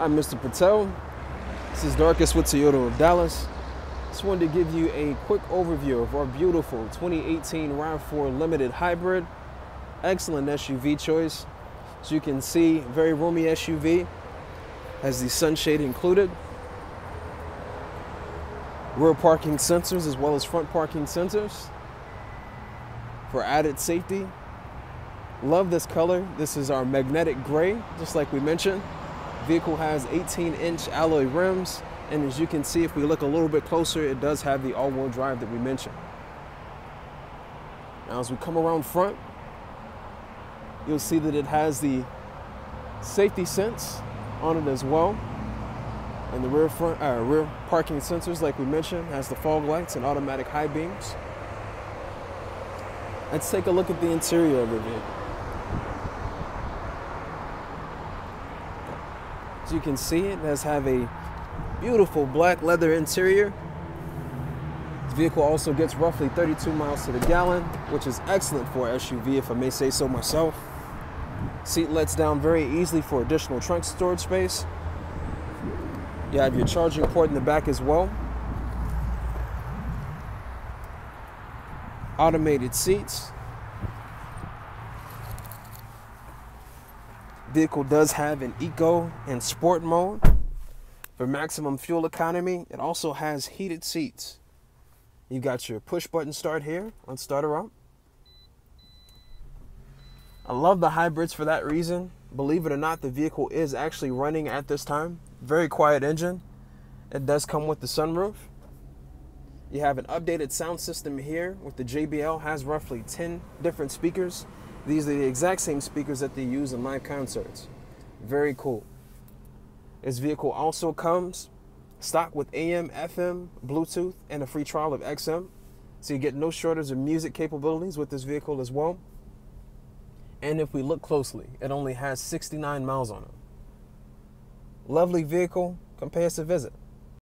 I'm Mr. Patel. This is Darkest with Toyota of Dallas. Just wanted to give you a quick overview of our beautiful 2018 RAV4 Limited Hybrid. Excellent SUV choice. As you can see, very roomy SUV. Has the sunshade included. Rear parking sensors as well as front parking sensors for added safety. Love this color. This is our magnetic gray, just like we mentioned. Vehicle has 18 inch alloy rims. And as you can see, if we look a little bit closer, it does have the all-wheel drive that we mentioned. Now, as we come around front, you'll see that it has the safety sense on it as well. And the rear front, uh, rear parking sensors, like we mentioned, has the fog lights and automatic high beams. Let's take a look at the interior of the vehicle. As you can see, it does have a beautiful black leather interior. This vehicle also gets roughly 32 miles to the gallon, which is excellent for SUV, if I may say so myself. Seat lets down very easily for additional trunk storage space. You have your charging port in the back as well. Automated seats. Vehicle does have an eco and sport mode for maximum fuel economy. It also has heated seats. You got your push button start here on starter up. I love the hybrids for that reason. Believe it or not, the vehicle is actually running at this time. Very quiet engine. It does come with the sunroof. You have an updated sound system here with the JBL, has roughly 10 different speakers. These are the exact same speakers that they use in live concerts. Very cool. This vehicle also comes stock with AM, FM, Bluetooth, and a free trial of XM. So you get no shortage of music capabilities with this vehicle as well. And if we look closely, it only has 69 miles on it. Lovely vehicle, compares to visit.